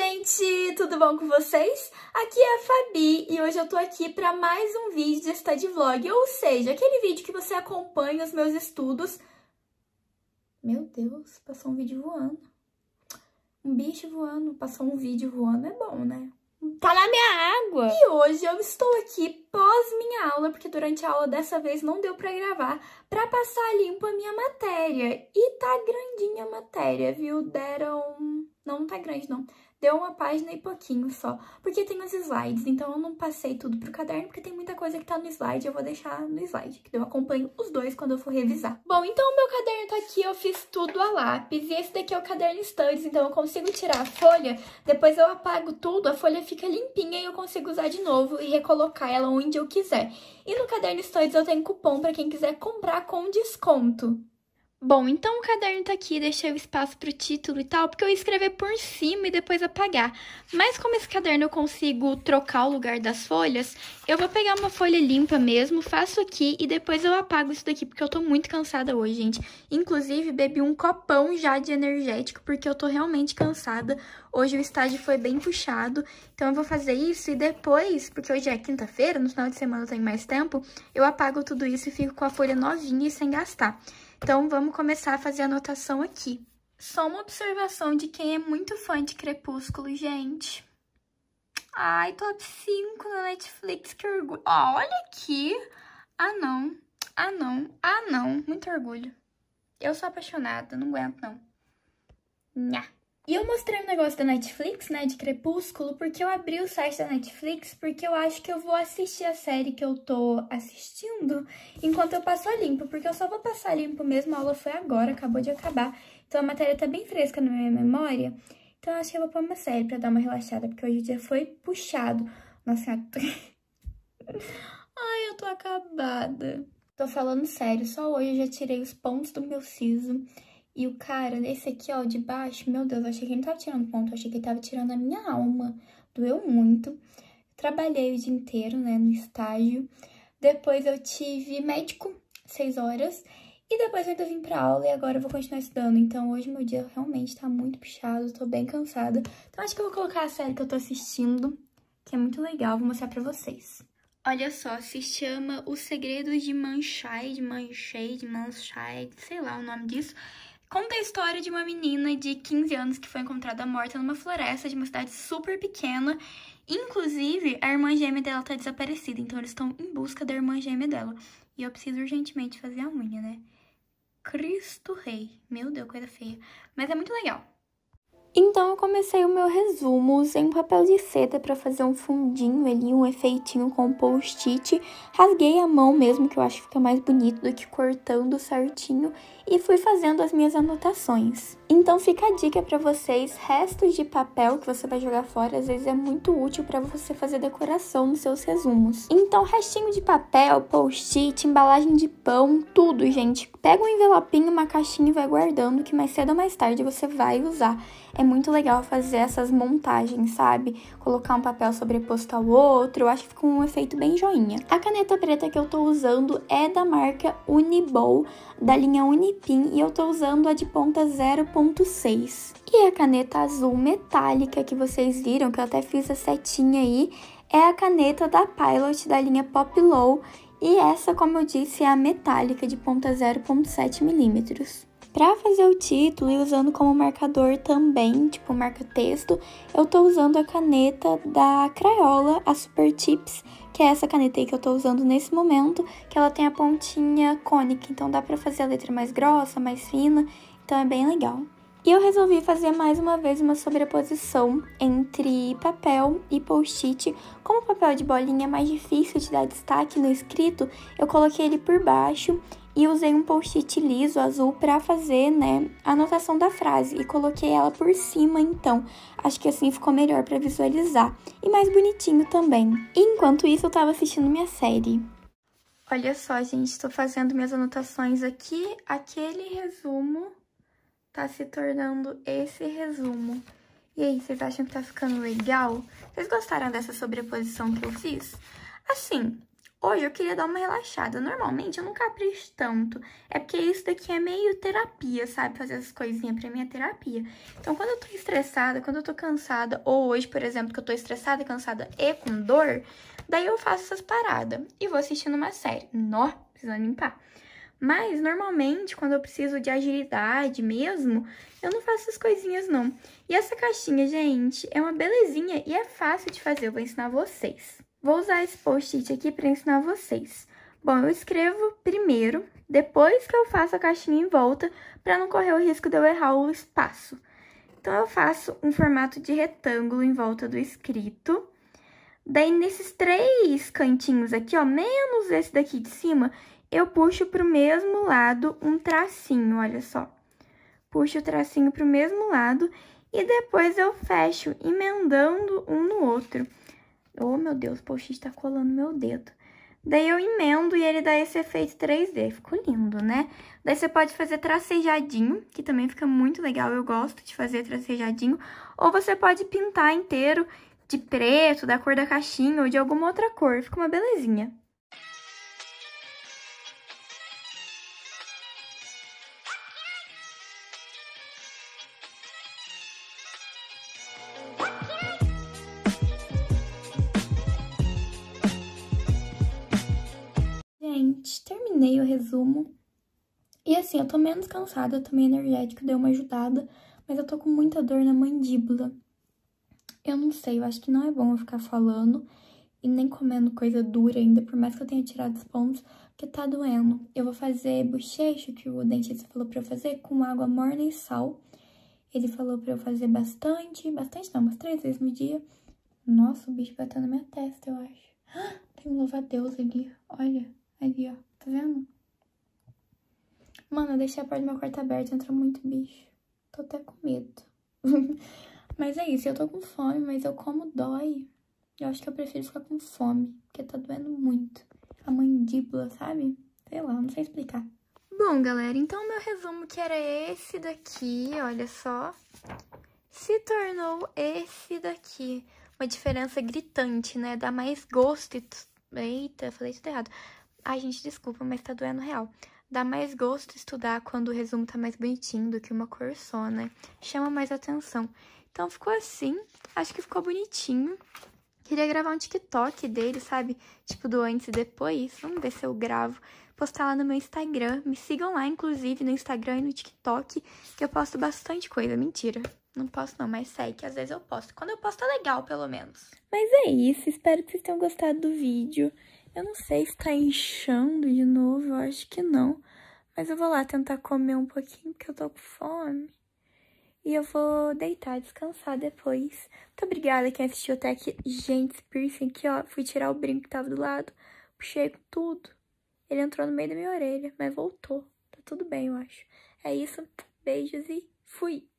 gente! Tudo bom com vocês? Aqui é a Fabi e hoje eu tô aqui para mais um vídeo de study vlog, ou seja, aquele vídeo que você acompanha os meus estudos. Meu Deus, passou um vídeo voando. Um bicho voando, passou um vídeo voando, é bom, né? Tá na minha água! E hoje eu estou aqui pós minha aula, porque durante a aula dessa vez não deu pra gravar, pra passar limpo a minha matéria. E tá grandinha a matéria, viu? Deram... Não, não tá grande, não. Deu uma página e pouquinho só, porque tem os slides, então eu não passei tudo pro caderno, porque tem muita coisa que tá no slide, eu vou deixar no slide, que eu acompanho os dois quando eu for revisar. Bom, então o meu caderno tá aqui, eu fiz tudo a lápis, e esse daqui é o caderno Studies, então eu consigo tirar a folha, depois eu apago tudo, a folha fica limpinha e eu consigo usar de novo e recolocar ela onde eu quiser. E no caderno Studies eu tenho cupom para quem quiser comprar com desconto. Bom, então o caderno tá aqui, deixei o espaço pro título e tal, porque eu ia escrever por cima e depois apagar. Mas como esse caderno eu consigo trocar o lugar das folhas, eu vou pegar uma folha limpa mesmo, faço aqui e depois eu apago isso daqui, porque eu tô muito cansada hoje, gente. Inclusive, bebi um copão já de energético, porque eu tô realmente cansada. Hoje o estágio foi bem puxado, então eu vou fazer isso e depois, porque hoje é quinta-feira, no final de semana eu tenho mais tempo, eu apago tudo isso e fico com a folha novinha e sem gastar. Então, vamos começar a fazer a anotação aqui. Só uma observação de quem é muito fã de Crepúsculo, gente. Ai, top 5 na Netflix, que orgulho. Ó, olha aqui. Ah, não. Ah, não. Ah, não. Muito orgulho. Eu sou apaixonada, não aguento, não. Nha. E eu mostrei um negócio da Netflix, né, de Crepúsculo, porque eu abri o site da Netflix, porque eu acho que eu vou assistir a série que eu tô assistindo enquanto eu passo a limpo, porque eu só vou passar limpo mesmo, a aula foi agora, acabou de acabar. Então a matéria tá bem fresca na minha memória, então eu acho que eu vou pôr uma série pra dar uma relaxada, porque hoje o dia foi puxado. Nossa, Ai, eu tô acabada. Tô falando sério, só hoje eu já tirei os pontos do meu siso. E o cara, nesse aqui, ó, de baixo, meu Deus, eu achei que ele não tava tirando ponto, eu achei que ele tava tirando a minha alma. Doeu muito. Trabalhei o dia inteiro, né, no estágio. Depois eu tive médico, seis horas. E depois eu ainda vim pra aula e agora eu vou continuar estudando. Então hoje meu dia realmente tá muito puxado, tô bem cansada. Então acho que eu vou colocar a série que eu tô assistindo, que é muito legal, vou mostrar pra vocês. Olha só, se chama Os Segredos de Manchide, Manchade, Manchide, sei lá o nome disso. Conta a história de uma menina de 15 anos que foi encontrada morta numa floresta de uma cidade super pequena. Inclusive, a irmã gêmea dela tá desaparecida, então eles estão em busca da irmã gêmea dela. E eu preciso urgentemente fazer a unha, né? Cristo Rei. Meu Deus, coisa feia. Mas é muito legal. Então eu comecei o meu resumo, usei um papel de seda para fazer um fundinho ali, um efeitinho com post-it. Rasguei a mão mesmo, que eu acho que fica mais bonito do que cortando certinho, e fui fazendo as minhas anotações. Então fica a dica para vocês, restos de papel que você vai jogar fora, às vezes é muito útil para você fazer decoração nos seus resumos. Então restinho de papel, post-it, embalagem de pão, tudo, gente. Pega um envelopinho, uma caixinha e vai guardando, que mais cedo ou mais tarde você vai usar. É muito legal fazer essas montagens, sabe? Colocar um papel sobreposto ao outro, eu acho que fica um efeito bem joinha. A caneta preta que eu tô usando é da marca Unibol, da linha Unipin, e eu tô usando a de ponta 0.6. E a caneta azul metálica que vocês viram, que eu até fiz a setinha aí, é a caneta da Pilot da linha Pop Low, e essa, como eu disse, é a metálica de ponta 0.7 milímetros. Para fazer o título e usando como marcador também, tipo marca-texto, eu tô usando a caneta da Crayola, a Super Tips, que é essa caneta aí que eu tô usando nesse momento, que ela tem a pontinha cônica, então dá para fazer a letra mais grossa, mais fina, então é bem legal. E eu resolvi fazer mais uma vez uma sobreposição entre papel e post-it. Como o papel de bolinha é mais difícil de dar destaque no escrito, eu coloquei ele por baixo e usei um post-it liso azul para fazer, né, a anotação da frase e coloquei ela por cima, então. Acho que assim ficou melhor para visualizar e mais bonitinho também. E enquanto isso, eu tava assistindo minha série. Olha só, gente, estou fazendo minhas anotações aqui, aquele resumo tá se tornando esse resumo. E aí, vocês acham que tá ficando legal? Vocês gostaram dessa sobreposição que eu fiz? Assim, hoje eu queria dar uma relaxada. Normalmente eu não capricho tanto. É porque isso daqui é meio terapia, sabe? Fazer essas coisinhas pra mim é terapia. Então, quando eu tô estressada, quando eu tô cansada, ou hoje, por exemplo, que eu tô estressada, cansada e com dor, daí eu faço essas paradas e vou assistindo uma série. Nó, precisando limpar. Mas, normalmente, quando eu preciso de agilidade mesmo, eu não faço essas coisinhas, não. E essa caixinha, gente, é uma belezinha e é fácil de fazer. Eu vou ensinar vocês. Vou usar esse post-it aqui para ensinar vocês. Bom, eu escrevo primeiro, depois que eu faço a caixinha em volta, para não correr o risco de eu errar o espaço. Então, eu faço um formato de retângulo em volta do escrito. Daí, nesses três cantinhos aqui, ó, menos esse daqui de cima, eu puxo para o mesmo lado um tracinho, olha só. Puxo o tracinho para o mesmo lado e depois eu fecho, emendando um no outro. Oh, meu Deus, o está colando meu dedo. Daí eu emendo e ele dá esse efeito 3D, ficou lindo, né? Daí você pode fazer tracejadinho, que também fica muito legal, eu gosto de fazer tracejadinho. Ou você pode pintar inteiro de preto, da cor da caixinha ou de alguma outra cor, fica uma belezinha. Gente, terminei o resumo. E assim, eu tô menos cansada, também energético, deu uma ajudada, mas eu tô com muita dor na mandíbula. Eu não sei, eu acho que não é bom eu ficar falando e nem comendo coisa dura ainda, por mais que eu tenha tirado os pontos, porque tá doendo. Eu vou fazer bochecho, que o dentista falou pra eu fazer, com água morna e sal. Ele falou pra eu fazer bastante, bastante não, umas três vezes no dia. Nossa, o bicho bateu na minha testa, eu acho. Tem um louva-a-Deus ali, olha. Ali, ó. Tá vendo? Mano, eu deixei a porta do meu quarto aberta, entra muito bicho. Tô até com medo. mas é isso, eu tô com fome, mas eu como dói. Eu acho que eu prefiro ficar com fome, porque tá doendo muito. A mandíbula, sabe? Sei lá, não sei explicar. Bom, galera, então meu resumo que era esse daqui, olha só, se tornou esse daqui. Uma diferença gritante, né? Dá mais gosto e... Eita, falei tudo errado. Ai, gente, desculpa, mas tá doendo real. Dá mais gosto estudar quando o resumo tá mais bonitinho do que uma cor só, né? Chama mais atenção. Então, ficou assim. Acho que ficou bonitinho. Queria gravar um TikTok dele, sabe? Tipo, do antes e depois. Vamos ver se eu gravo. Postar lá no meu Instagram. Me sigam lá, inclusive, no Instagram e no TikTok, que eu posto bastante coisa. Mentira. Não posto não, mas segue, que às vezes eu posto. Quando eu posto é legal, pelo menos. Mas é isso. Espero que vocês tenham gostado do vídeo. Eu não sei se tá inchando de novo, eu acho que não. Mas eu vou lá tentar comer um pouquinho, porque eu tô com fome. E eu vou deitar, descansar depois. Muito obrigada quem assistiu até aqui. Gente, esse piercing aqui, ó. Fui tirar o brinco que tava do lado. Puxei com tudo. Ele entrou no meio da minha orelha, mas voltou. Tá tudo bem, eu acho. É isso. Beijos e fui!